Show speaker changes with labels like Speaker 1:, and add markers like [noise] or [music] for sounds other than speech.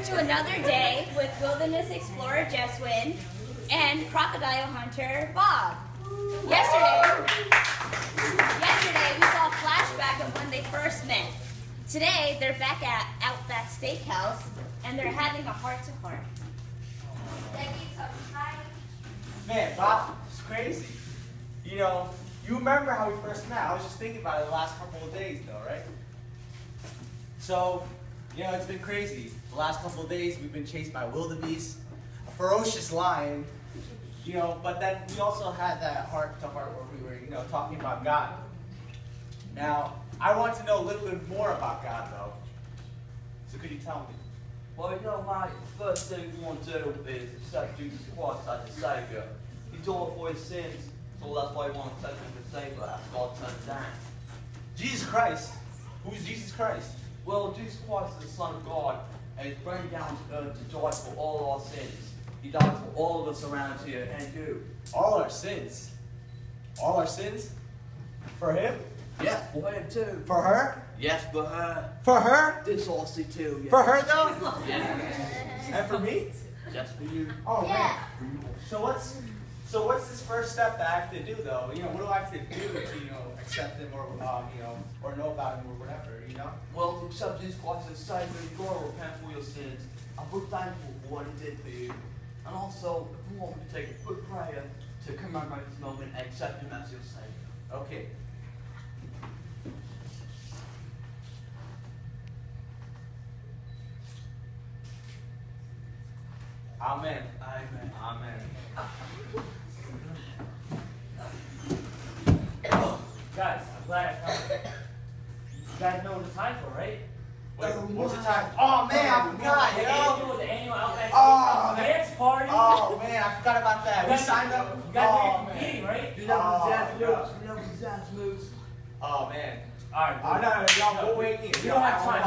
Speaker 1: welcome to another day with Wilderness Explorer Jeswin and Crocodile Hunter Bob. Yesterday, yesterday we saw a flashback of when they first met. Today they're back at Outback Steakhouse and they're having a heart-to-heart.
Speaker 2: Man, Bob, it's crazy. You know, you remember how we first met. I was just thinking about it the last couple of days, though, right? So, you know, it's been crazy. The last couple of days, we've been chased by wildebeest, a ferocious lion, you know, but then we also had that heart to heart where we were, you know, talking about God. Now, I want to know a little bit more about God, though. So could you tell me?
Speaker 3: Well, you know, my first thing we want to do is accept Jesus Christ as the Saviour. He died for his sins, so that's why we want to accept him as Saviour. That's God turned down.
Speaker 2: Jesus Christ. Who's Jesus Christ?
Speaker 3: Well, Jesus Christ is the Son of God, and he's brought down to earth to die for all our sins. He died for all of us around here, and you.
Speaker 2: All our sins. All our sins? For him?
Speaker 3: Yes, for him too.
Speaker 2: For her?
Speaker 3: Yes, for her.
Speaker 2: For her?
Speaker 3: This also too. Yes.
Speaker 2: For her though?
Speaker 3: Yeah.
Speaker 2: And for me?
Speaker 3: Just for you.
Speaker 2: Oh man. So what's so what's this first step that I have to do though? You know, what do I have to do to, you know, accept him or um, you know, or know about him or whatever, you know?
Speaker 3: Well, to accept Jesus Christ as Savior, you gotta repent for your sins. And we're thankful for what He did for you. And also, if you want to take a quick prayer to commemorate this moment and accept Him as your Savior.
Speaker 2: Okay. Amen.
Speaker 3: Amen.
Speaker 2: Amen. [laughs]
Speaker 4: Guys, I'm glad I found it. You guys know what it's time for, right?
Speaker 2: Wait, what's the time? Oh man, I forgot,
Speaker 4: The
Speaker 2: yo.
Speaker 4: annual, the annual Outback
Speaker 2: Oh,
Speaker 4: Steakhouse dance party.
Speaker 2: Oh man, I forgot about that. We signed up.
Speaker 4: You guys
Speaker 2: oh,
Speaker 4: are
Speaker 2: man.
Speaker 4: competing, right?
Speaker 3: Oh, you know
Speaker 2: Oh,
Speaker 3: the jazz
Speaker 2: yeah.
Speaker 3: moves. You know the jazz moves.
Speaker 2: Oh man.
Speaker 4: All right.
Speaker 2: Oh, no, no, y'all, we'll wait here.
Speaker 4: We don't have time.